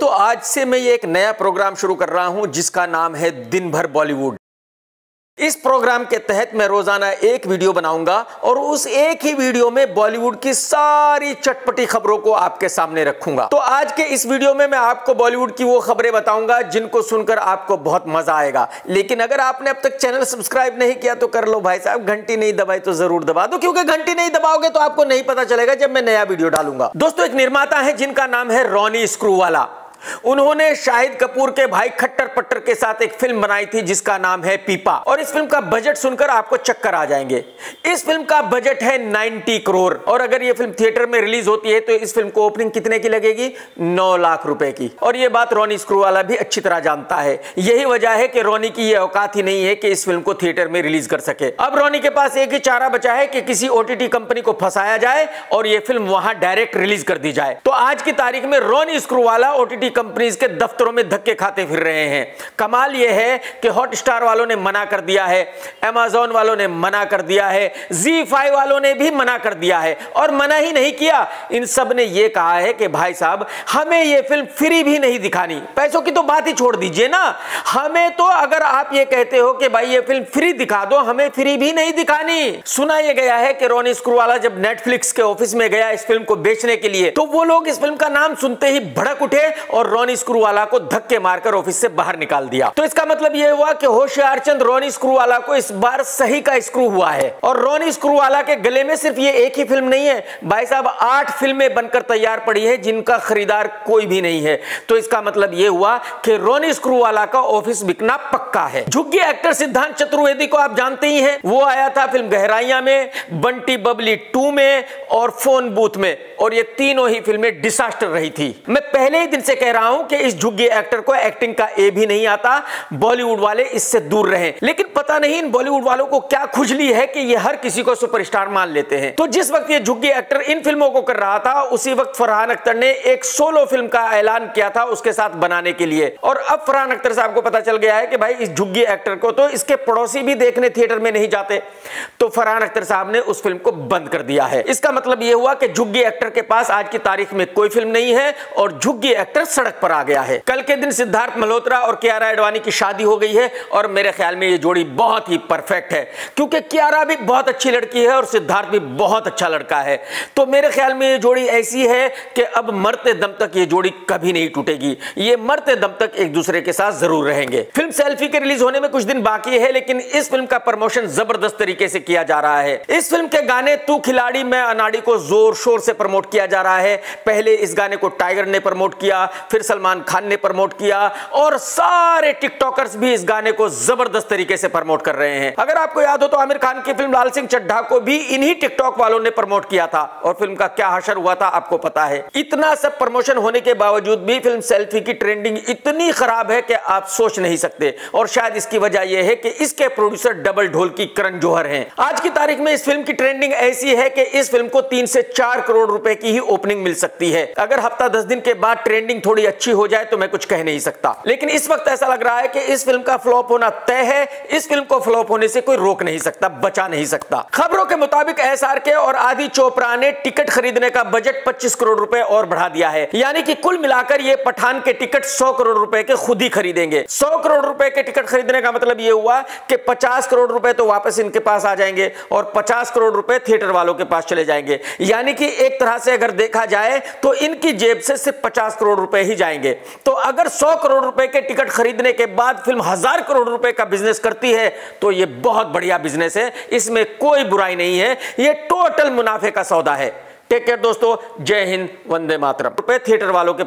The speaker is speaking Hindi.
दोस्तों, आज से मैं ये एक नया प्रोग्राम शुरू कर रहा हूँ, जिसका नाम है दिन भर बॉलीवुड। इस प्रोग्राम के तहत मैं रोज़ाना एक वीडियो बनाऊँगा और उस एक ही वीडियो में बॉलीवुड की सारी चटपटी खबरों को आपके सामने रखूँगा। तो आज के इस वीडियो में मैं आपको बॉलीवुड की वो खबरें बताऊँगा, जिनको सुनकर आपको बहुत मज़ा आएगा। लेकिन अगर आपने अब तक चैनल सब्सक्राइब नहीं किया तो कर लो भाई साहब, घंटी नहीं दबाई तो ज़रूर दबा दो, क्योंकि घंटी नहीं दबाओगे तो आपको नहीं पता चलेगा जब मैं नया वीडियो डालूँगा। दोस्तों, एक निर्माता है, जिनका नाम है रॉनी स्क्रू वाला उन्होंने शाहिद कपूर के भाई खट्टर पट्टर के साथ एक फ़िल्म बनाई थी, जिसका नाम है पीपा। और इस फ़िल्म का बजट सुनकर आपको चक्कर आ जाएँगे। इस फ़िल्म का बजट है 90 करोड़। और अगर यह फ़िल्म थिएटर में रिलीज़ होती है तो इस फ़िल्म को ओपनिंग कितने की लगेगी? 9 लाख रुपए की। और यह बात रोनी स्क्रू वाला भी अच्छी तरह जानता है। यही वजह है कि रोनी की यह औकात ही नहीं है कि इस फ़िल्म को थिएटर में रिलीज़ कर सके। अब रोनी के पास एक ही चारा बचा है कि किसी ओटीटी कंपनी को फंसाया जाए और यह फ़िल्म वहाँ डायरेक्ट रिलीज़ कर दी जाए। तो आज की तारीख में Ronnie Screwvala OTT companies के दफ्तरों में धक्के खाते फिर रहे हैं। कमाल यह है कि हॉट स्टार वालों ने मना कर दिया है एमेजोन वालों ने मना कर दिया है जी फाइव वालों ने भी मना कर दिया है। और मना ही नहीं किया। इन सबने यह कहा है कि भाई साहब, हमें यह फ़िल्म फ्री भी नहीं दिखानी। पैसों की तो बात ही छोड़ दीजिए ना। हमें तो अगर आप ये कहते हो कि भाई ये फ़िल्म फ्री दिखा दो, हमें फ्री भी नहीं दिखानी। सुना यह गया है कि रोनी स्क्रूवाला जब नेटफ्लिक्स के ऑफ़िस में गया इस फ़िल्म को बेचने के लिए तो वो लोग इस फ़िल्म का नाम सुनते ही भड़क उठे और रोनी स्क्रूवाला को धक्के मारकर ऑफ़िस से बाहर निकाल दिया। तो इसका मतलब यह हुआ कि होशियार चंद रोनी स्क्रूवाला को इस बार सही का स्क्रू हुआ है। और रोनी स्क्रूवाला के गले में सिर्फ़ ये एक ही फ़िल्म नहीं है, भाई साहब, आठ फ़िल्में बनकर तैयार पड़ी है जिनका खरीदार कोई भी नहीं है। तो इसका मतलब यह हुआ कि रोनी स्क्रूवाला का ऑफ़िस बिकना पक्का है। झुग्गी एक्टर सिद्धांत चतुर्वेदी को आप जानते ही हैं। वो आया था फ़िल्म गहराइया में, बंटी बबली टू में और फ़ोन बूथ में। और ये तीनों ही फ़िल्में डिसास्टर रही थी। मैं पहले ही दिन से कह रहा हूँ कि इस झुग्गी एक्टर को एक्टिंग का ए भी नहीं आता। बॉलीवुड वाले इससे दूर रहे। लेकिन पता नहीं इन बॉलीवुड वालों को क्या खुजली है कि ये हर किसी को सुपरस्टार मान लेते हैं। तो जिस वक्त ये झुग्गी एक्टर इन फ़िल्मों को कर रहा था, उसी वक्त फरहान अख्तर ने एक सोलो फ़िल्म का ऐलान किया था उसके साथ बनाने के लिए। और अब फरहान अख्तर साहब को पता चल गया है कि भाई इस झुग्गी एक्टर को तो इसके पड़ोसी भी देखने थिएटर में नहीं जाते। तो फरहान अख्तर साहब ने उस फ़िल्म को बंद कर दिया है। इसका मतलब यह हुआ कि झुग्गी एक्टर के पास आज की तारीख में कोई फ़िल्म नहीं है और झुग्गी एक्टर सड़क पर आ गया है। कल के दिन सिद्धार्थ मल्होत्रा और कियारा एडवाणी की शादी हो गई है और मेरे ख्याल में ये जोड़ी बहुत ही परफेक्ट है, क्योंकि कियारा भी बहुत अच्छी लड़की है और सिद्धार्थ भी बहुत अच्छा लड़का है। तो मेरे ख्याल में ये जोड़ी ऐसी है कि अब मरते दम तक ये जोड़ी कभी नहीं टूटेगी। ये मरते दम तक एक दूसरे के साथ ज़रूर रहेंगे। फ़िल्म सेल्फी के रिलीज़ होने में कुछ दिन बाकी है, लेकिन इस फ़िल्म का प्रमोशन ज़बरदस्त तरीके से किया जा रहा है। इस फ़िल्म के गाने तू खिलाड़ी, में अनाड़ी को ज़ोर शोर से प्रमोट किया जा रहा है। पहले इस गाने को टाइगर ने प्रमोट किया, फिर सलमान खान ने प्रमोट किया, और सारे टिकटॉकर्स भी इस गाने को ज़बरदस्त तरीके से प्रमोट कर रहे हैं। अगर आपको याद हो तो आमिर खान की फ़िल्म लाल सिंह चड्ढा को भी इन्हीं टिकटॉक वालों ने प्रमोट किया था, और फ़िल्म का क्या हशर हुआ था आपको पता है। इतना सब प्रमोशन होने के बावजूद भी फ़िल्म सेल्फी की ट्रेंडिंग इतनी खराब है कि आप सोच नहीं सकते। और शायद इसकी वजह यह है कि इसके प्रोड्यूसर डबल ढोल की करण जोहर हैं। आज की तारीख में इस फ़िल्म की ट्रेंडिंग ऐसी है कि इस फ़िल्म को तीन से चार करोड़ रुपए की ही ओपनिंग मिल सकती है। अगर हफ़्ता दस दिन के बाद ट्रेंडिंग थोड़ी अच्छी हो जाए तो मैं कुछ कह नहीं सकता। लेकिन इस वक्त ऐसा लग रहा है कि इस फ़िल्म का फ्लॉप होना तय है। इस फ़िल्म को फ्लॉप होने से कोई रोक नहीं सकता, बचा नहीं सकता। खबरों के मुताबिक एस और आदि चोपड़ा ने टिकट खरीदने का बजट 25 करोड़ रुपए और बढ़ा दिया है। यानी कि कुल मिलाकर ये पठान के टिकट सौ करोड़ रुपए के खुद ही खरीदेंगे। सौ करोड़ रुपए के टिकट खरीदने का मतलब ये हुआ कि 50 करोड़ रुपए तो वापस इनके पास आ जाएँगे और 50 करोड़ रुपए थिएटर वालों के पास चले जाएँगे। यानी कि एक तरह से अगर देखा जाए तो इनकी जेब से सिर्फ़ पचास करोड़ रुपए ही जाएँगे। तो अगर सौ करोड़ रुपए के टिकट खरीदने के बाद फ़िल्म हज़ार करोड़ रुपए का बिज़नेस करती है तो यह बहुत बढ़िया बिज़नेस है। इसमें कोई बुराई नहीं है। यह टोटल मुनाफे का सौदा है। टेक केयर दोस्तों, जय हिंद, वंदे मातरम। रुपए थिएटर वालों के